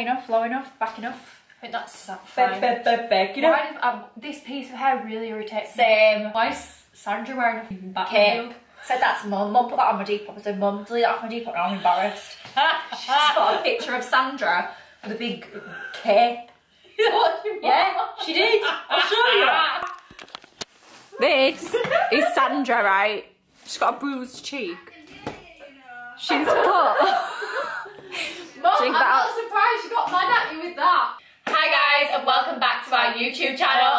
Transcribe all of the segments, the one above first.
enough, low enough, back enough. I think that's fine. back, back, back. You know. Why does um, this piece of hair really irritates me? Same. Why is Sandra wearing a back wheel? Said that's mum. Mum put that on my Depop. I said, Mum, delete that off my Depop now. I'm embarrassed. She's got a picture of Sandra with a big cape. Yeah, she did. I'll show you. This is Sandra, right? She's got a bruised cheek. She's. Mum, Drink I'm that not surprised you got mad at you with that. Hi guys and welcome back to our YouTube channel.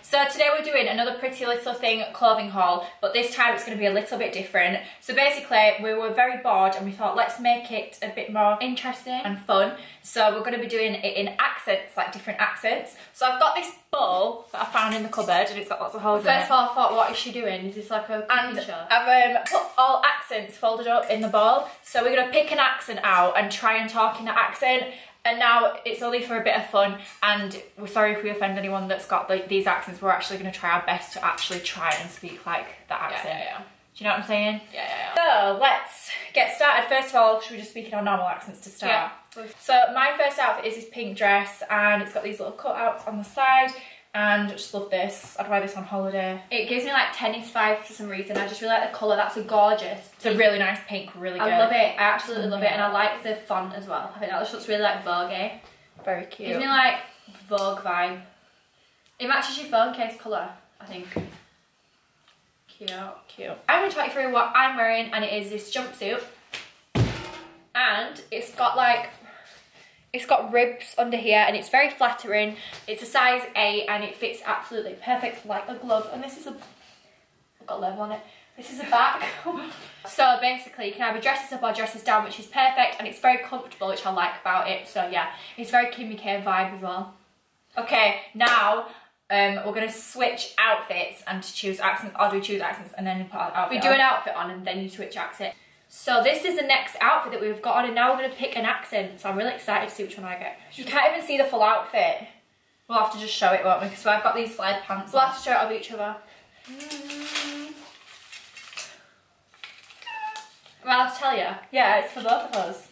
So today we're doing another pretty little thing clothing haul, but this time it's going to be a little bit different. So basically we were very bored and we thought let's make it a bit more Interesting. and fun. So we're going to be doing it in accents, like different accents. So I've got this bowl that I found in the cupboard and it's got lots of holes in First it. of all, I thought, what is she doing? Is this like a And show? I've um, put all accents folded up in the bowl. So we're going to pick an accent out and try and talk in that accent. And now it's only for a bit of fun. And we're sorry if we offend anyone that's got like, these accents. We're actually going to try our best to actually try and speak like that Yeah, accent. yeah, yeah. Do you know what I'm saying? Yeah, yeah, yeah. So let's get started. First of all, should we just speak in our normal accents to start? Yeah. So my first outfit is this pink dress and it's got these little cutouts on the side and I just love this. I'd wear this on holiday. It gives me like tennis vibes for some reason. I just really like the colour. That's a gorgeous. It's a really nice pink, really good. I love it. I absolutely love it, and I mm. like the font as well. I think that just looks really like Vogue. Very cute. Gives me like Vogue vibe. It matches your phone case colour, I think. Cute. Cute. I'm going to talk you through what I'm wearing and it is this jumpsuit. And it's got like, it's got ribs under here and it's very flattering. It's a size 8 and it fits absolutely perfect like a glove. And this is a, I've got a level on it. This is a back. so basically you can either dress this up or dress this down which is perfect and it's very comfortable which I like about it. So yeah, it's very Kimmy K vibe as well. Okay, now um, we're going to switch outfits and to choose accents. I'll do choose accents and then put our outfit We do on. an outfit on and then you switch accent. So this is the next outfit that we've got on and now we're going to pick an accent. So I'm really excited to see which one I get. You can't even see the full outfit. We'll have to just show it, won't we? Because I've got these flared pants We'll on. have to show it of each other. Well, I'll tell you. Yeah, it's for both of us.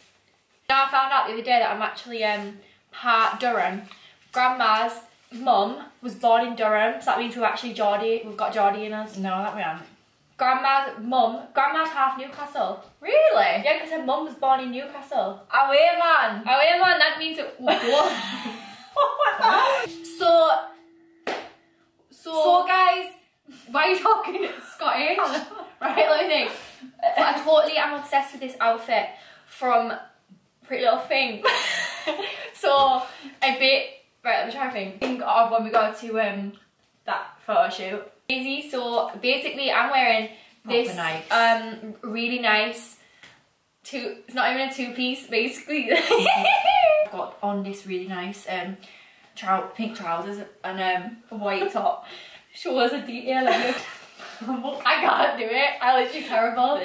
Now I found out the other day that I'm actually um, part Durham. Grandma's mum was born in Durham, so that means we're actually Geordie. We've got Geordie in us. No, that we aren't. Grandma's mum, grandma's half Newcastle. Really? Yeah, because her mum was born in Newcastle. Oh, yeah, man. Oh yeah, man, that means it. What? so, so, so guys, why are you talking Scottish? right, let me think. So I totally am obsessed with this outfit from Pretty Little Thing. so I bit. Right, let me try to think. Think of when we go to um that photo shoot. Easy. So basically, I'm wearing this um really nice two. It's not even a two piece. Basically, I've got on this really nice um trou- pink trousers and um a white top. show us a detail. Like, I can't do it. I literally terrible.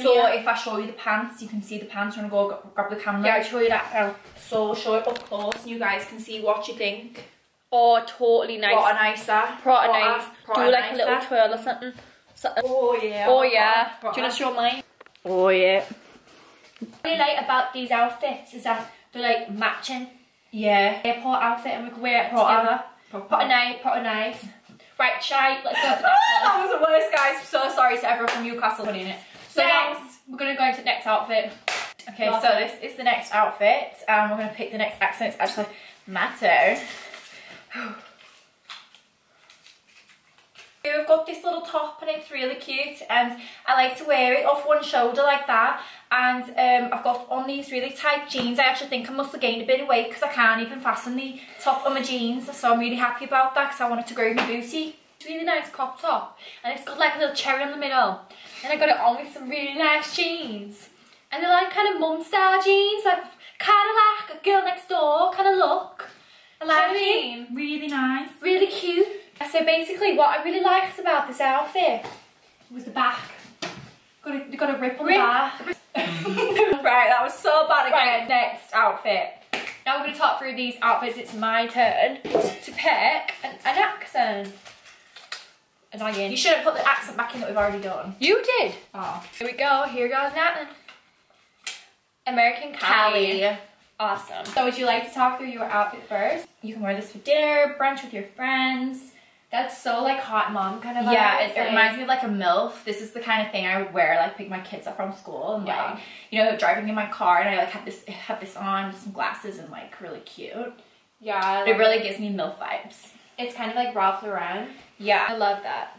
So Yeah. if I show you the pants, you can see the pants. I'm gonna go grab the camera. Yeah, I'll show you that now. So show it up close, and you guys can see what you think. Oh, totally nice. What a nicer. Proper what a- nice. what Do like a little twirl or something. something. Oh yeah. Oh yeah. Do you want to show mine? Oh yeah. What I really like about these outfits is that they're like matching. Yeah. Airport outfit and we can wear it Proper. together. Proper. Put a nice, put a nice. Right, shy. Let's go to the next that was the worst, guys. So sorry to everyone from Newcastle putting it. So So next, we're gonna go into the next outfit. okay, Last so one. this is the next outfit, and we're gonna pick the next accent. It's actually my We've got this little top and it's really cute and I like to wear it off one shoulder like that and um, I've got on these really tight jeans. I actually think I must have gained a bit of weight because I can't even fasten the top of my jeans so I'm really happy about that because I wanted to grow my booty. It's really nice crop top and it's got like a little cherry on the middle. And I got it on with some really nice jeans. And they're like kind of mum style jeans, like kind of like a girl next door kind of look. I like Do it. you know what I mean? Really nice. Really cute. So basically what I really liked about this outfit was the back. Got a, got a rip on Rip. the back. right, that was so bad again. Right. Next outfit. Now we're going to talk through these outfits. It's my turn to pick an, accent. an accent. Annoying. You shouldn't put the accent back in that we've already done. You did. Oh. Here we go. Here goes nothing. American Cali. Cali. Awesome. So would you like to talk through your outfit first? You can wear this for dinner, brunch with your friends. That's so like hot mom kind of Yeah, it, it reminds me of like a MILF. This is the kind of thing I would wear, like pick my kids up from school and Yeah. like, you know, driving in my car and I like have this have this on, some glasses and like really cute. Yeah, I It really gives me MILF vibes. It's kind of like Ralph Lauren. Yeah. I love that.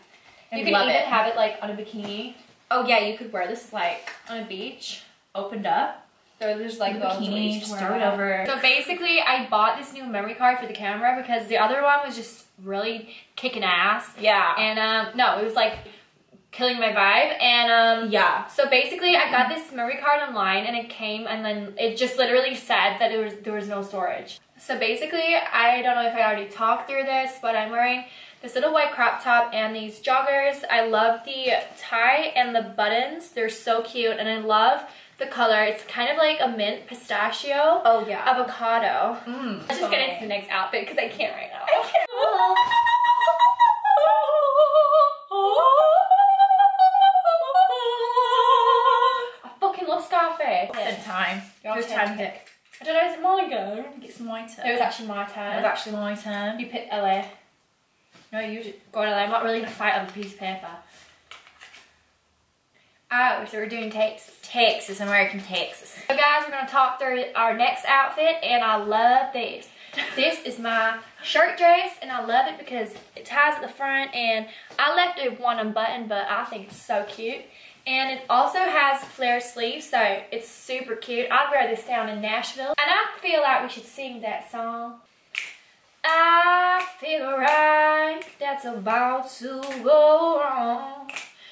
I you can even it. have it like on a bikini Oh yeah, you could wear this like on a beach. opened up. So there's like Like those ways bikini, to just throw it over. So basically, I bought this new memory card for the camera because the other one was just really kicking ass, Yeah. and um, no, it was like killing my vibe. And um, yeah. so basically, I got this memory card online, and it came, and then it just literally said that there was there was no storage. So basically, I don't know if I already talked through this, but I'm wearing this little white crop top and these joggers. I love the tie and the buttons; they're so cute, and I love the color. It's kind of like a mint pistachio Oh yeah. avocado. Mm, Let's just get into the next outfit because I can't right now. I fucking love Scarface. Good time. Whose turn time it? pick. I don't know, is it my go? It's my turn. It was actually my turn. It was actually my turn. you picked LA. No, you. Go LA. I'm not really gonna fight on a piece of paper. Oh, so we're doing takes. Texas, American Texas. So guys, we're gonna talk through our next outfit and I love this. This is my shirt dress and I love it because it ties at the front and I left it one unbuttoned but I think it's so cute. And it also has flare sleeves so it's super cute. I'd wear this down in Nashville and I feel like we should sing that song. I feel right, that's about to go wrong.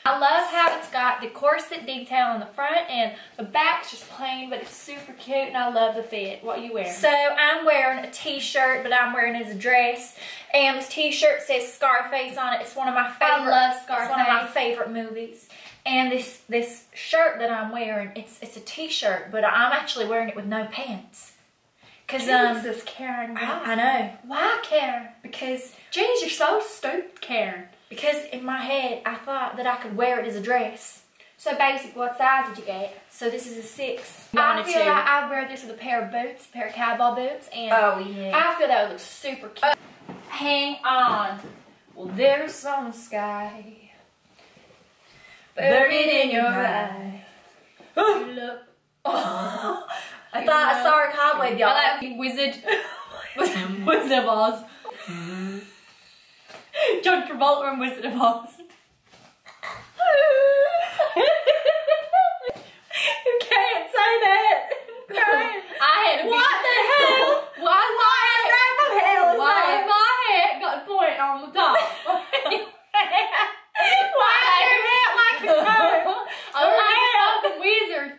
I love how it's got the corset detail on the front and the back's just plain, but it's super cute and I love the fit. What are you wearing? So I'm wearing a t-shirt, but I'm wearing it as a dress. And this t-shirt says Scarface on it. It's one of my favorite. I love It's one of my favorite movies. And this this shirt that I'm wearing, it's it's a t-shirt, but I'm actually wearing it with no pants. Cause um, Jesus, Karen, I. I know Why, Karen? because Jeez, you're so stupid, Karen. Because in my head I thought that I could wear it as a dress. So basic, what size did you get? So this is a six. I feel two. like I'd wear this with a pair of boots, a pair of cowboy boots, and oh yeah. I feel that would look super cute. Hang on. well, there's some sky. Buried in your eye. You look. I thought I saw a cobweb, y'all. I like Wizard. Wizard of Oz. Hmm. John Travolta and Wizard of Oz. you can't say that. I had a What the hell? Why What the hell Why that? my hat got a point on the top? Why is your hat like a cone? I'm like a fucking wizard.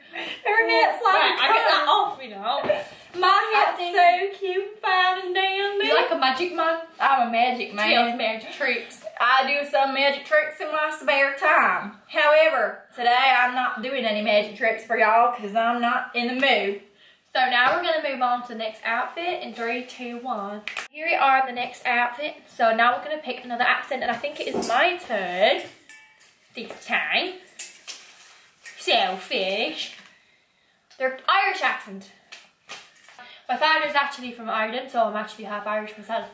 Her hat's like Right, a I get that off, you know. My hat's think- so cute and fine and dandy. You like a magic man? I'm a magic man. magic tricks. I do some magic tricks in my spare time. However, today I'm not doing any magic tricks for y'all because I'm not in the mood. So now we're gonna move on to the next outfit in three, two, one. Here we are the next outfit. So now we're gonna pick another accent, and I think it is my turn this time. Selfish. They're Irish accent. My father's actually from Ireland, so I'm actually half Irish myself.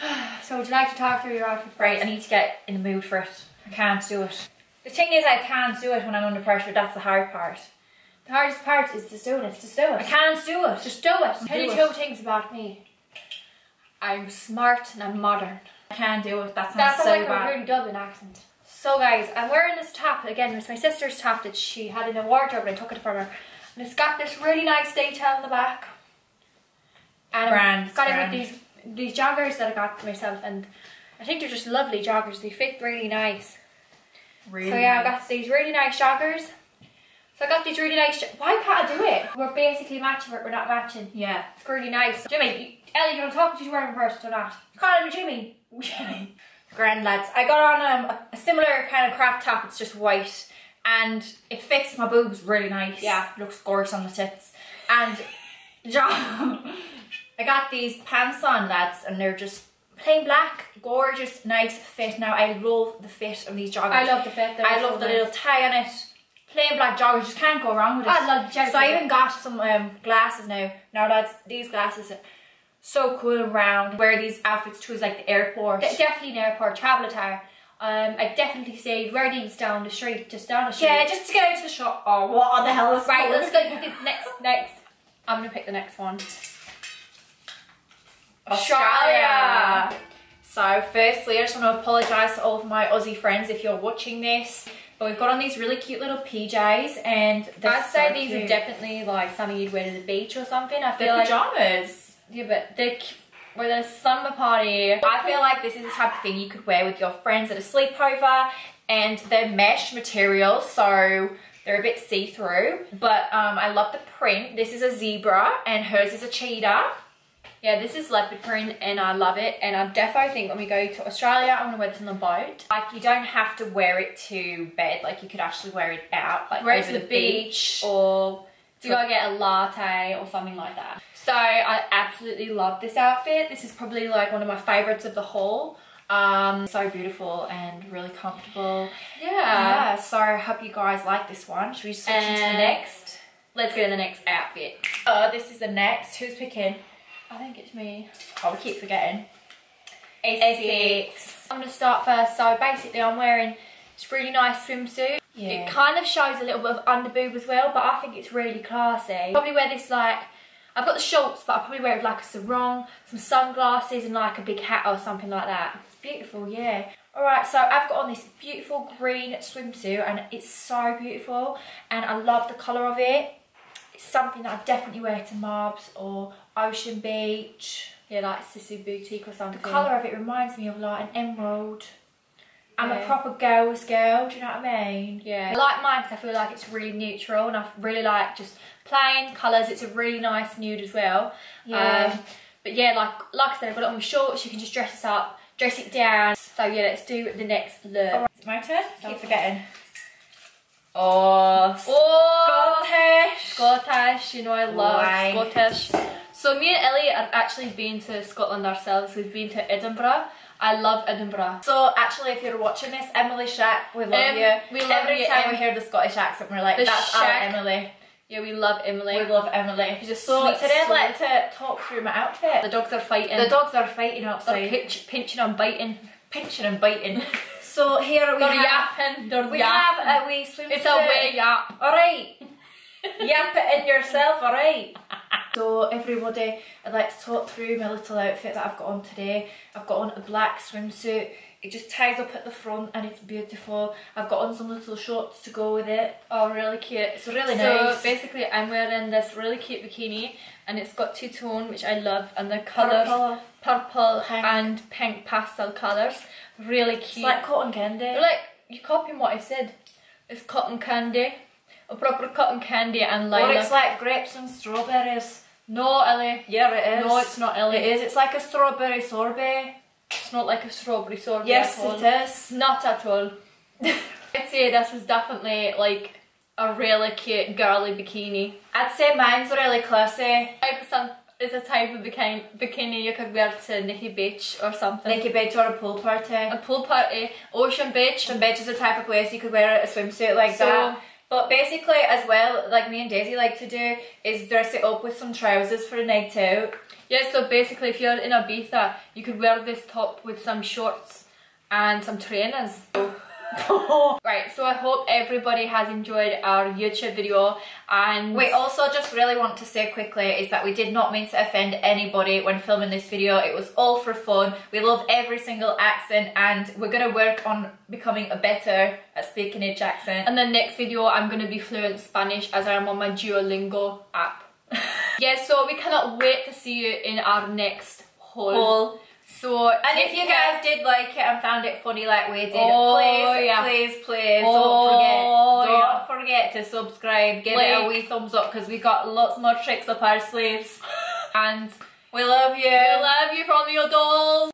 So would you like to talk through your outfit? Right, I need to get in the mood for it. I can't do it. The thing is, I can't do it when I'm under pressure. That's the hard part. The hardest part is just doing it. Just do it. I can't do it. Just do it. Tell you two things about me. I'm smart and I'm modern. I can't do it. That sounds That's so like a really Dublin accent. So guys, I'm wearing this top again. It's my sister's top that she had in a wardrobe and I took it from her. And it's got this really nice detail in the back. And Grand, I've got grand. it with these these joggers that I got for myself and I think they're just lovely joggers. They fit really nice. Really So yeah, I nice. got these really nice joggers. So I got these really nice. Why can't I do it? We're basically matching, but we're not matching. Yeah. It's really nice. Jimmy, you, Ellie, you want to talk? She's wearing first or not? Call him Jimmy. Jimmy. Grand lads. I got on um, a similar kind of crop top. It's just white. And it fits my boobs really nice. Yeah. Looks gorgeous on the tits. And John, I got these pants on, lads, and they're just plain black, gorgeous, nice fit. Now I love the fit of these joggers. I love the fit. They're I so love the nice. little tie on it. plain black joggers. Just can't go wrong with it. I love So I even got some um, glasses now. Now that's these glasses. Are so cool and round. Wear these outfits to like the airport. De- definitely an airport travel attire. Um, I definitely say wear these down the street, just down the street. yeah, just to go to the shop. Oh, what the hell is right. Let's go next. Next, I'm gonna pick the next one. Australia. So, firstly, I just want to apologise to all of my Aussie friends if you're watching this. But we've got on these really cute little PJs, and I'd say so these cute. are definitely like something you'd wear to the beach or something. I feel They're like pajamas. yeah, but they're with a summer party. I feel like this is the type of thing you could wear with your friends at a sleepover, and they're mesh material, so they're a bit see-through. But um, I love the print. This is a zebra, and hers is a cheetah. Yeah, this is leopard print and I love it. And I definitely think when we go to Australia, I want to wear this on the boat. Like you don't have to wear it to bed. Like you could actually wear it out, like Wear it to the beach or to go get a latte or something like that. So I absolutely love this outfit. This is probably like one of my favorites of the haul. Um, so beautiful and really comfortable. yeah. Yeah, so I hope you guys like this one. Should we switch into the next? Let's go to the next outfit. Oh, this is the next. Who's picking? I think it's me. Oh, we keep forgetting. I'm gonna start first. So basically, I'm wearing this really nice swimsuit. Yeah. It kind of shows a little bit of under boob as well, but I think it's really classy. Probably wear this like I've got the shorts, but I probably wear it with like a sarong, some sunglasses, and like a big hat or something like that. It's beautiful, yeah. Alright, so I've got on this beautiful green swimsuit and it's so beautiful and I love the colour of it. It's something that I definitely wear to Marbs or Ocean Beach. Yeah, like Sisu Boutique or something. The colour of it reminds me of like an emerald. I'm a proper girl's girl, do you know what I mean? Yeah, I like mine because I feel like it's really neutral and I really like just plain colours. It's a really nice nude as well. Yeah. Um, but yeah, like like I said, I've got it on with shorts. You can just dress this up, dress it down. So yeah, let's do the next look. Alright, is it my turn? Keep forgetting. Oh, Oh, Scottish. Scottish. You know I love Why? Scottish. So me and Ellie have actually been to Scotland ourselves. We've been to Edinburgh. I love Edinburgh. So actually, if you're watching this, Emily Shack, we love Um, you. we love Every you, time Em. we hear the Scottish accent, we're like, that's Shack. our Emily. Yeah, we love Emily. We love Emily. She's just so sweet today I'd like to talk through my outfit. the dogs are fighting. The dogs are fighting They're outside, pinch, pinching and biting. pinching and biting. so here we They're have, yapping. They're we yapping. have a wee swimsuit. It's a way yap. All right. Yap it in yourself, all right. So everybody, I'd like to talk through my little outfit that I've got on today. I've got on a black swimsuit. It just ties up at the front and it's beautiful. I've got on some little shorts to go with it. Oh, really cute. It's really so nice. basically, I'm wearing this really cute bikini, and it's got two tone, which I love, and the colours Purple. purple Pink. and pink pastel colours. Really It's cute. like cotton candy. Like you're copying what I said. It's cotton candy, a proper cotton candy and or it's like grapes and strawberries. no, Ellie. Yeah, it is. No, it's not Ellie. It is. It's like a strawberry sorbet. It's not like a strawberry sorbet Yes, it is. Not at all. I'd say this was definitely like a really cute girly bikini. I'd say mine's really classy. Type of some is a type of bikini bikini you could wear to Nikki Beach or something. Nikki beach or a pool party. a pool party, ocean beach. Ocean beach is a type of place you could wear a swimsuit like So- that. But basically, as well, like me and Daisy like to do, is dress it up with some trousers for a night out. Yeah, so basically if you're in Ibiza, you could wear this top with some shorts and some trainers. right, so I hope everybody has enjoyed our YouTube video and We also just really want to say quickly is that we did not mean to offend anybody when filming this video. It was all for fun. We love every single accent and we're going to work on becoming a better at speaking each accent. And the next video I'm going to be fluent Spanish as I'm on my Duolingo app. yeah, so we cannot wait to see you in our next haul. Haul. So And if you guys did like it and found it funny like we did, Oh, please, yeah. please, please Oh, don't forget, don't forget to subscribe, give it a wee thumbs up because we got lots more tricks up our sleeves. and We love you. we love you from your dolls.